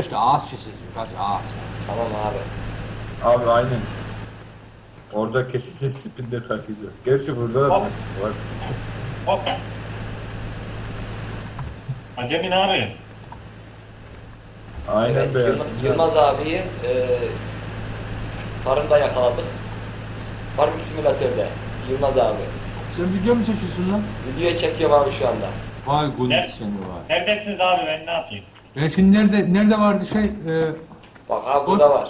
İşte ağız çizeceğiz biraz ağız. Tamam abi. Abi aynen. Orada kesici spinde taşıyacağız. Gerçi burada da Hop. var. Hop. Acemi ne arıyor? Aynen evet, beyaz. Yılmaz, Yılmaz abiyi e, tarımda yakaladık. Farming simülatörde. Yılmaz abi. Sen video mu çekiyorsun lan? Video çekiyorum abi şu anda. Vay gundit Nerede? seni vay. Neredesiniz abi ben ne yapayım? Ben şimdi nerede nerede vardı şey? E, Bak abi burada var.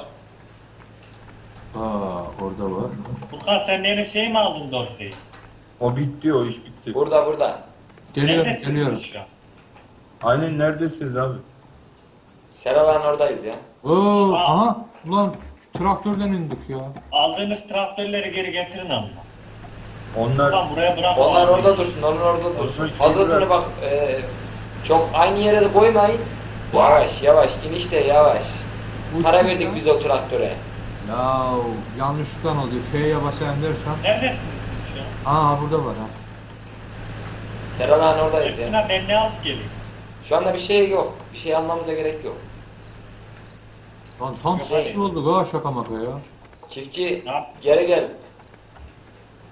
aa orada var. Furkan sen benim şey mi aldın Dorsey'i? O bitti o iş bitti. Burada burada. Geliyorum Neredesiniz geliyorum. şu an? Aynen neredesiniz abi? Seralan oradayız ya. Oo aha ulan traktörden indik ya. Aldığınız traktörleri geri getirin ama. Onlar buraya bırak. Onlar orada dursun, onlar orada dursun. Orada Fazlasını bak e, çok aynı yere de koymayın. Yavaş yavaş inişte yavaş. Uçtuk Para ya. verdik biz o traktöre. Ya yanlışlıkla oluyor. F'ye basayım derken. Neredesiniz siz şu an? Aa burada var ha. Seralan oradayız ya. Hepsine ben ne alıp geleyim? Şu anda bir şey yok. Bir şey almamıza gerek yok. Lan tam Şey- saçma olduk ha şaka maka ya. Çiftçi Ne yap- geri gel.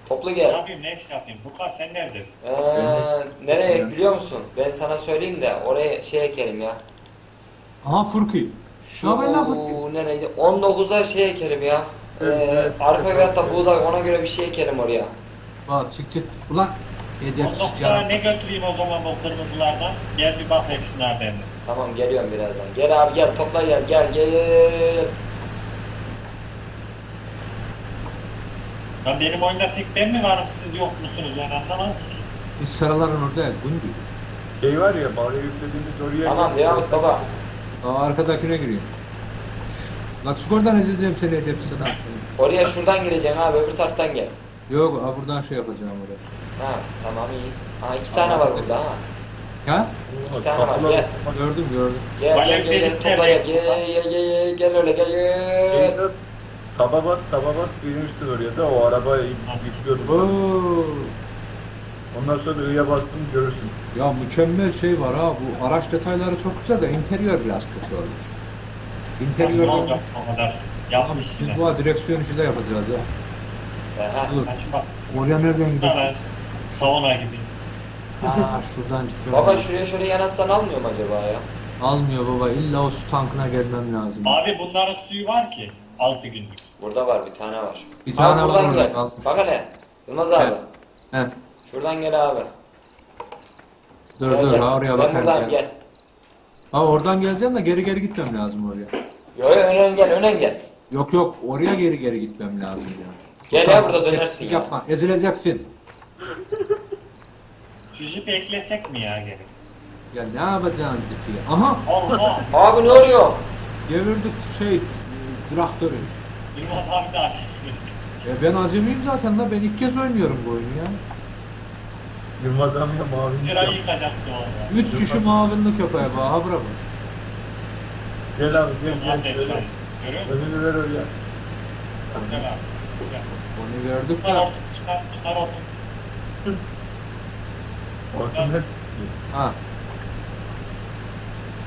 Toplu Ne gel. yapayım ne iş yapayım? Furkan sen neredesin? Ee, nereye biliyor musun? Ben sana söyleyeyim de oraya şey ekelim ya. Aha Furki. Şu Ya ben ne Furki? nereydi? 19'a şey ekelim ya. Ee, Arife veyahut da buğday ona göre bir şey ekelim oraya. Bak siktir. Ulan edepsiz 19'lara ne yaratmış. götüreyim o zaman bu kırmızılardan? Gel bir bak hepsinden bende. Tamam geliyorum birazdan. Gel abi gel topla gel gel gel. Ya benim oyunda tek ben mi varım siz yok musunuz ben anlamadım. Biz sarıların oradayız. Gundi. şey var ya bağlı yüklediğimiz oraya Tamam, devam et baba. Aa arkadakine gireyim. Lan çık oradan ezeceğim seni edepsiz adam. Oraya şuradan gireceksin abi öbür taraftan gel. Yok ha buradan şey yapacağım oraya. Ha tamam iyi. Ha iki tane var burada ha. Ha? İki tane var gel. Gördüm gördüm. Gel gel gel, topla gel gel gel gel gel öyle gel gel. Taba bas taba bas gelirsin oraya da o arabayı yüklüyorum. Oo. Ondan sonra I'ya bastım görürsün. Ya mükemmel şey var ha bu araç detayları çok güzel de interior biraz kötü olmuş. İnterior kadar? Yapmış Biz yine. bu direksiyon işi de yapacağız ha. Aha. Dur. Kaç bak. Oraya nereden Ben gideceğiz? sauna gideyim. Ha şuradan gitmem Baba lazım. şuraya şöyle yanaşsan almıyor mu acaba ya? Almıyor baba illa o su tankına gelmem lazım. Abi bunların suyu var ki 6 günlük. Burada var bir tane var. Bir tane Abi var buradan orada gel. kalmış. Bak hele. Yılmaz abi. He. Şuradan gel abi. Dur Gel, dur gel. ha oraya Ben bakarım. buradan Gel. gel. Ha oradan geleceğim de geri geri gitmem lazım oraya. Yo yo önen gel önen gel. Yok yok oraya geri geri gitmem lazım ya. Gel ya burada dönersin ya. Yapma ezileceksin. Şu jipi eklesek mi ya geri? Ya ne yapacaksın zipi? Aha Allah! Abi ne oluyor? devirdik şey traktörü. Yılmaz abi de açık. E ben acemiyim zaten da ben ilk kez oynuyorum bu oyunu ya. Yılmaz amca mavi. Zirayı yıkacaktı orada. Üç kişi mavinlik yapıyor be ha bravo. Gel abi gel gel. Görüyor musun? Önünü ver oraya. Gel abi. Gel. Onu gördük Çıkar de. çıkar, çıkar orta. Hortum hep çıkıyor. Ha.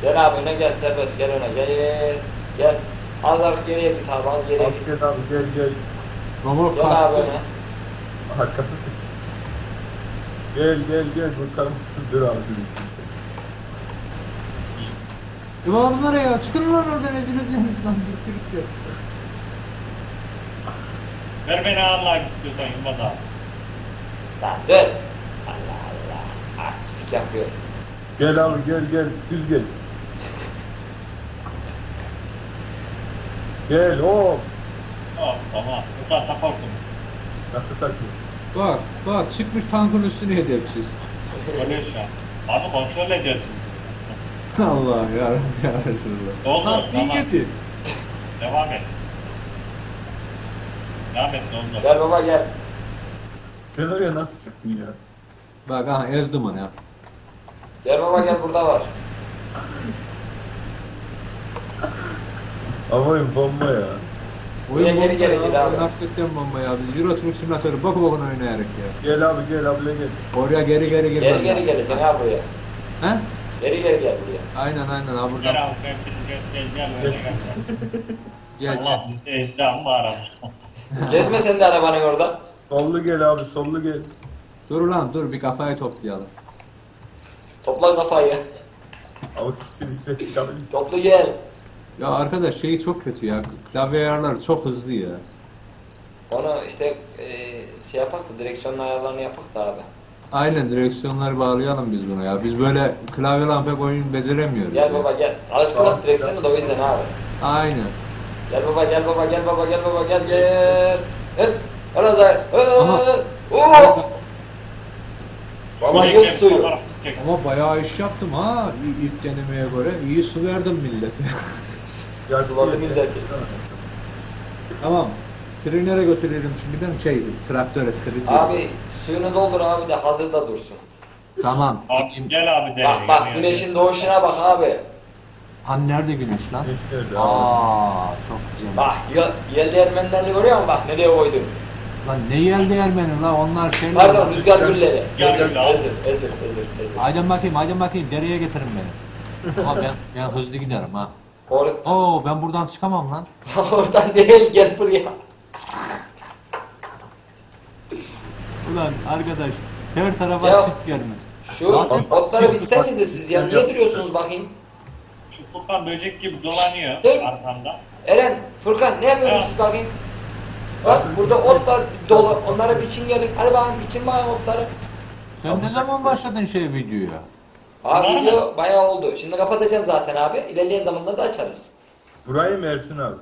Gel abi öne gel serbest gel öne gel gel. Az az geriye git abi az geriye git. Asker abi gel gel. Gel abi kalktı. öne. Arkası sıçtı. Gel gel gel kurtar mısın? Dur abi dur E baba bunlar ya çıkın lan oradan ezileceğiniz lan. Gitti gitti. Ver beni Allah'a istiyorsan Yılmaz abi. Lan dur. Allah Allah. Artistik yapıyor. Gel abi gel gel düz gel. Gel hop. Oh tamam. Bu da taportum. Nasıl takıyor? Bak bak çıkmış tankın üstüne. Görüyor şu an. Abi kontrol ediyorsun. Allah ya ya Resulallah. Doldu. Lan Tamam. Devam et. Devam et doldu. Gel baba gel. Sen oraya nasıl çıktın ya? Bak aha ezdim onu ya. Gel baba gel burada var. Havayım bomba ya. Geri bomba geri gir abi. oyun Hakikaten bomba ya. Biz Euro Truck Simülatörü bakı bakın oynayarak ya. Gel abi gel abla gel. Oraya geri geri girmem Geri geri geleceksin abi buraya. He? Geri geri gel buraya. Aynen aynen ha Gel buradan. abi ben seni göstereceğim öyle gel. Gel Allah gel. bizi ezdi ama araba. Gezme sen de arabanın orada. Sollu gel abi sollu gel. Dur lan dur bir kafayı toplayalım. Topla kafayı. Abi. Toplu gel. Ya arkadaş şey çok kötü ya. Klavye ayarları çok hızlı ya. Onu işte e, şey yapak da direksiyonun ayarlarını yapak da abi. Aynen direksiyonları bağlayalım biz buna ya. Biz böyle klavyeyle pek oyun beceremiyoruz. Gel ya. baba gel. Alışkınlık direksiyonu da o yüzden abi. Aynen. Gel baba gel baba gel baba gel baba gel gel. Gel. Ana. Aha. Oo. Baba yıl suyu. Ama bayağı iş yaptım ha ilk denemeye göre. İyi su verdim millete. Sıladı milleti. tamam. Trinere götürelim şimdiden şey traktöre tır. Abi suyunu doldur abi de hazırda dursun. Tamam. Abi gel abi de. Bak bak güneşin doğuşuna bak abi. Hani nerede güneş lan? Gençler de abi. Aa çok güzel. Bak yel, yel değirmenlerini görüyor musun? Bak nereye koydum. Lan ne yel değirmeni la onlar şeyler. Pardon rüzgar gülleri. Ezir, ezir, ezir, ezir. Haydi bakayım haydi bakayım dereye getirin beni. Ama ben, ben hızlı giderim ha. Or Oo ben buradan çıkamam lan. oradan değil gel buraya. Ulan arkadaş her tarafa Ya. çık gelmez. Şu otları çık- bitsenize siz ya. Niye duruyorsunuz bakayım? Şu Furkan böcek gibi dolanıyor Dön. arkamda. Eren, Furkan ne yapıyorsunuz Ya. siz bakayım? Bak burada ot var dolu. Onları biçin gelin. Hadi bakayım biçin bakayım otları. Sen ne zaman başladın şey videoya? Abi Var mı? video bayağı oldu. Şimdi kapatacağım zaten abi. İlerleyen zamanlarda da açarız. Burayı mı Ersin abi?